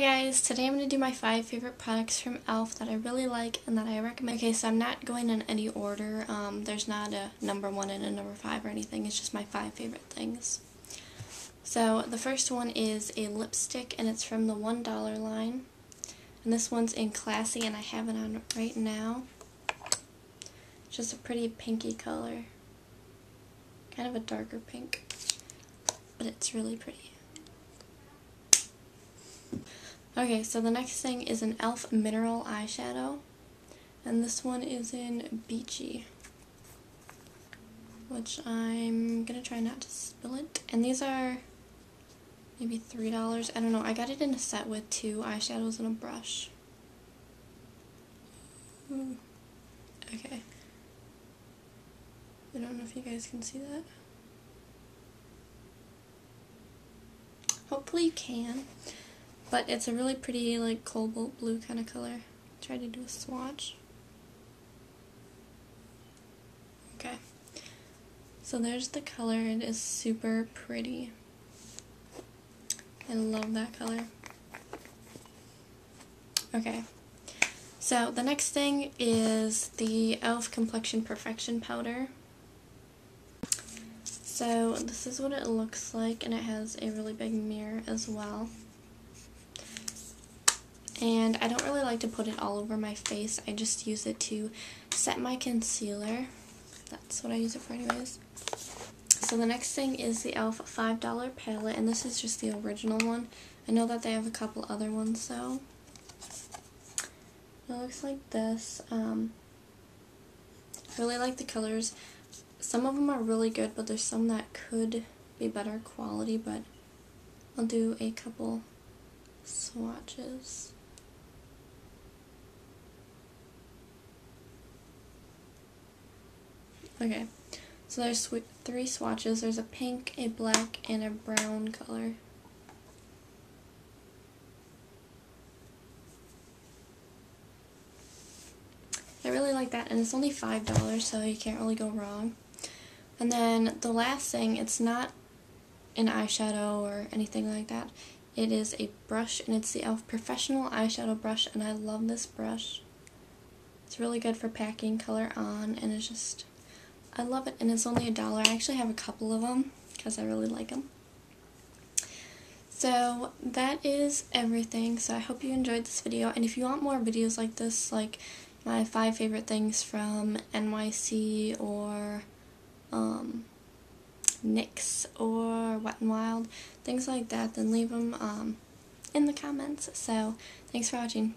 Guys, today I'm going to do my 5 favorite products from e.l.f. that I really like and that I recommend. Okay, so I'm not going in any order. Um, there's not a number 1 and a number 5 or anything. It's just my 5 favorite things. So the first one is a lipstick and it's from the $1 line. And this one's in Classy and I have it on right now. Just a pretty pinky color. Kind of a darker pink. But it's really pretty. Okay, so the next thing is an e.l.f. Mineral Eyeshadow. And this one is in Beachy. Which I'm to try not to spill it. And these are maybe $3. I don't know. I got it in a set with two eyeshadows and a brush. Ooh. Okay. I don't know if you guys can see that. Hopefully you can. But it's a really pretty, like, cobalt blue kind of color. Try to do a swatch. Okay. So there's the color. It is super pretty. I love that color. Okay. So the next thing is the e.l.f. Complexion Perfection Powder. So this is what it looks like and it has a really big mirror as well. And I don't really like to put it all over my face. I just use it to set my concealer. That's what I use it for anyways. So the next thing is the e.l.f. $5 palette, and this is just the original one. I know that they have a couple other ones, so it looks like this. Um, I really like the colors. Some of them are really good, but there's some that could be better quality, but I'll do a couple swatches. Okay, so there's three swatches. There's a pink, a black, and a brown color. I really like that, and it's only $5, so you can't really go wrong. And then the last thing, it's not an eyeshadow or anything like that. It is a brush, and it's the e.l.f. Professional Eyeshadow Brush, and I love this brush. It's really good for packing color on, and it's just I love it, and it's only a dollar. I actually have a couple of them because I really like them. So that is everything. So I hope you enjoyed this video. And if you want more videos like this, like my five favorite things from NYC or um, NYX or Wet n Wild, things like that, then leave them um, in the comments. So thanks for watching.